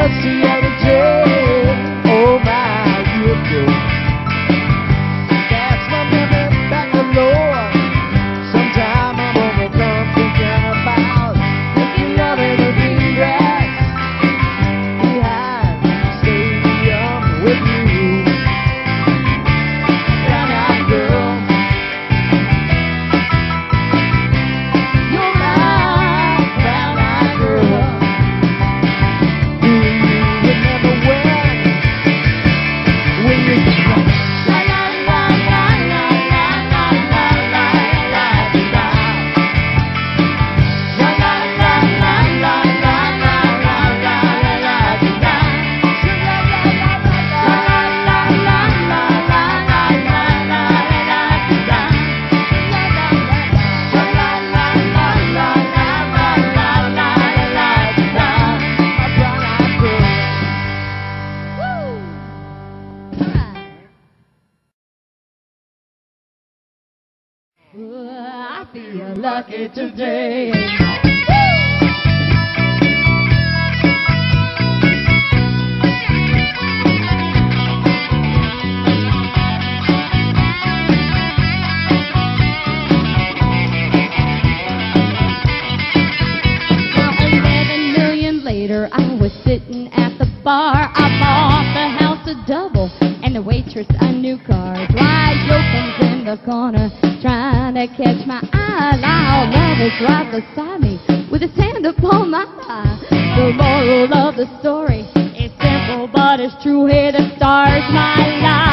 mercy day. Feel lucky today. Now, 11 million later, I was sitting at the bar. I bought the house a double and the waitress a new car. Dry opens in the corner, trying to catch my eye. Now, love is right beside me with his hand upon my thigh. The moral of the story is simple, but it's true. Here the stars my life,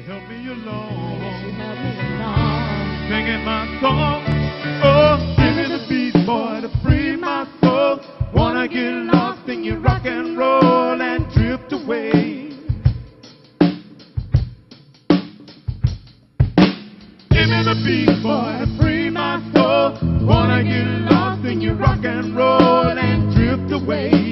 You help me You along, help me along. singing my song. Oh, give me the beat, boy, to free my soul. Wanna get lost in your rock and roll and drift away. Give me the beat, boy, to free my soul. Wanna get lost in your rock and roll and drift away.